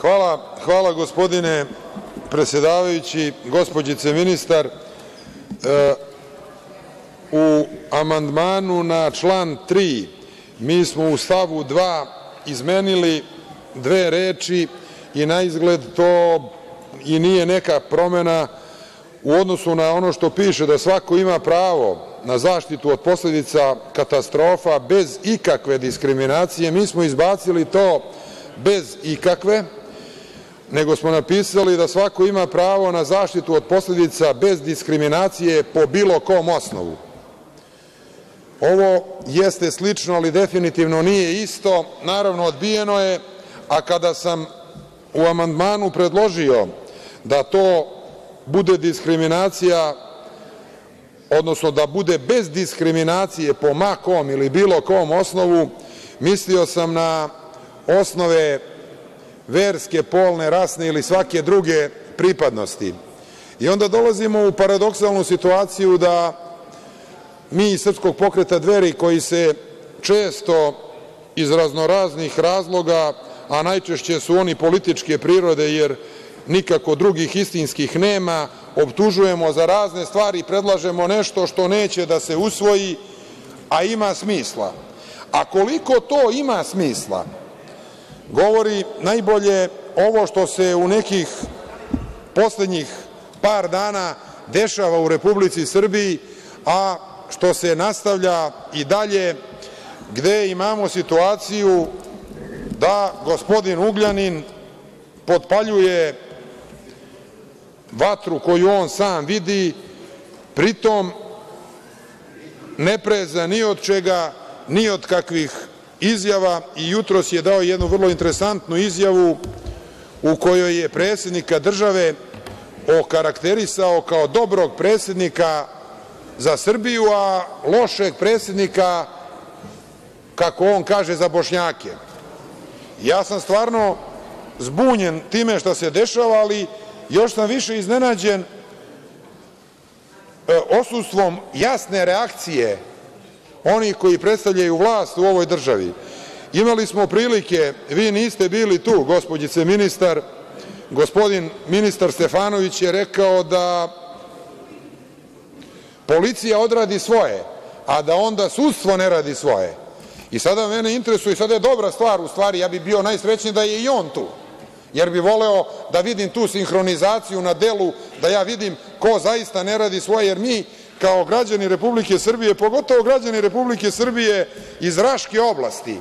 Hvala, gospodine predsedavajući. Gospođice ministar, u amandmanu na član 3. mi smo u stavu 2. izmenili dve reči i naizgled to i nije neka promena u odnosu na ono što piše da svako ima pravo na zaštitu od posledica katastrofa bez ikakve diskriminacije. Mi smo izbacili to bez ikakve, nego smo napisali da svako ima pravo na zaštitu od posledica bez diskriminacije po bilo kom osnovu. Ovo jeste slično, ali definitivno nije isto. Naravno, odbijeno je, a kada sam u amandmanu predložio da to bude diskriminacija, odnosno da bude bez diskriminacije po ma kom ili bilo kom osnovu, mislio sam na osnove verske, polne, rasne ili svake druge pripadnosti. I onda dolazimo u paradoksalnu situaciju da mi iz Srpskog pokreta Dveri, koji se često iz raznoraznih razloga, a najčešće su oni političke prirode, jer nikako drugih istinskih nema, optužujemo za razne stvari i predlažemo nešto što neće da se usvoji, a ima smisla. A koliko to ima smisla govori najbolje ovo što se u nekih poslednjih par dana dešava u Republici Srbiji, a što se nastavlja i dalje, gde imamo situaciju da gospodin Ugljanin potpaljuje vatru koju on sam vidi, pritom ne preza ni od čega, ni od kakvih izjava i jutros je dao jednu vrlo interesantnu izjavu u kojoj je predsednika države okarakterisao kao dobrog predsednika za Srbiju, a lošeg predsednika, kako on kaže, za Bošnjake. Ja sam stvarno zbunjen time šta se dešava, ali još sam više iznenađen osustvom jasne reakcije onih koji predstavljaju vlast u ovoj državi. Imali smo prilike, vi niste bili tu, gospođice ministar, gospodin ministar Stefanović je rekao da policija odradi svoje, a da onda sudstvo ne radi svoje. I sada mene interesuje, sada je dobra stvar, u stvari, ja bih bio najsrećniji da je i on tu, jer bih voleo da vidim tu sinhronizaciju na delu, da ja vidim ko zaista ne radi svoje, jer mi kao građani Republike Srbije, pogotovo građani Republike Srbije iz Raške oblasti,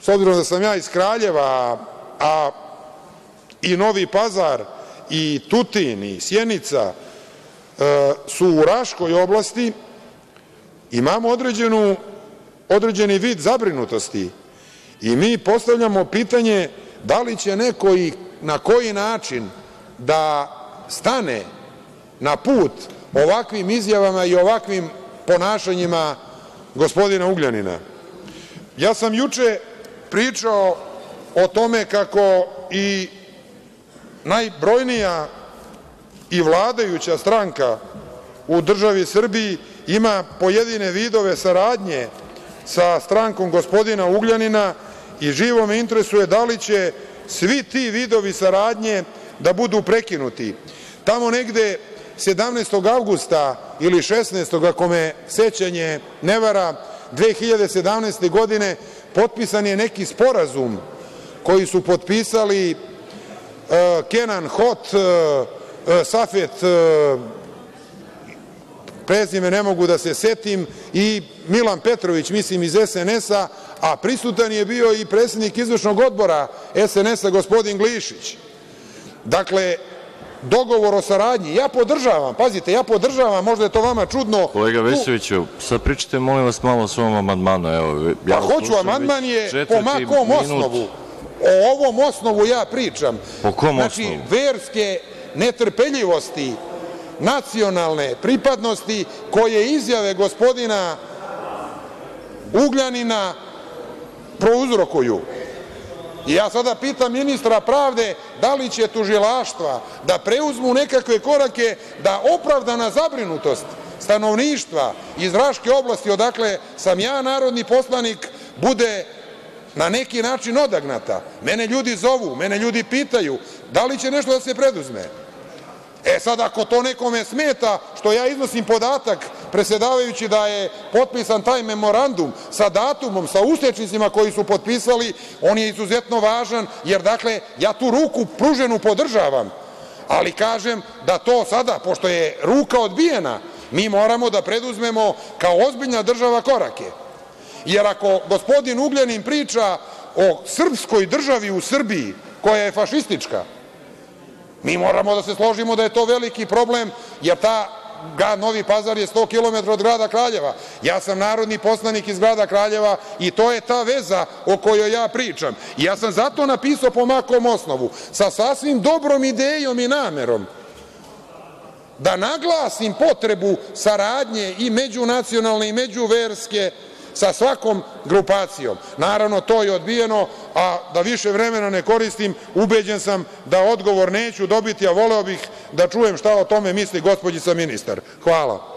s obzirom da sam ja iz Kraljeva, a i Novi Pazar i Tutin i Sjenica su u Raškoj oblasti, imamo određeni vid zabrinutosti i mi postavljamo pitanje da li će neko i na koji način da stane na put ovakvim izjavama i ovakvim ponašanjima gospodina Ugljanina. Ja sam juče pričao o tome kako i najbrojnija i vladajuća stranka u državi Srbiji ima pojedine vidove saradnje sa strankom gospodina Ugljanina i živo me interesuje da li će svi ti vidovi saradnje da budu prekinuti. Tamo negde 17. avgusta ili 16. ako me sećanje ne vara, 2017. godine potpisan je neki sporazum koji su potpisali Kenan Hot, Safet, prezime ne mogu da se setim, i Milan Petrović, mislim iz SNS-a, a prisutan je bio i predsednik izvršnog odbora SNS-a, gospodin Glišić. Dakle, dogovor o saradnji. Ja podržavam, pazite, ja podržavam, možda je to vama čudno. Kolega Vesoviću, sad pričajte molim vas malo o svom amandmanu. Pa hoću, amandman je po ma kom osnovu. O ovom osnovu ja pričam. Po kom Znači, osnovu? verske netrpeljivosti, nacionalne pripadnosti koje izjave gospodina Ugljanina prouzrokuju. Ja sada pitam ministra pravde da li će tužilaštva da preuzmu nekakve korake da opravdana zabrinutost stanovništva iz Raške oblasti, odakle sam ja narodni poslanik, bude na neki način odagnata. Mene ljudi zovu, mene ljudi pitaju da li će nešto da se preduzme. E sad, ako to nekome smeta što ja iznosim podatak, predsedavajući, da je potpisan taj memorandum sa datumom, sa ustečnicima koji su potpisali, on je izuzetno važan, jer dakle, ja tu ruku pruženu podržavam, ali kažem da to sada, pošto je ruka odbijena, mi moramo da preduzmemo kao ozbiljna država korake. Jer ako gospodin Ugljanin priča o srpskoj državi u Srbiji, koja je fašistička, mi moramo da se složimo da je to veliki problem, jer ta Novi Pazar je 100 km od grada Kraljeva. Ja sam narodni poslanik iz grada Kraljeva i to je ta veza o kojoj ja pričam. Ja sam zato napisao po makom osnovu, sa sasvim dobrom idejom i namerom, da naglasim potrebu saradnje i međunacionalne i međuverske sa svakom grupacijom. Naravno, to je odbijeno, a da više vremena ne koristim, ubeđen sam da odgovor neću dobiti, a voleo bih da čujem šta o tome misli gospođica ministar. Hvala.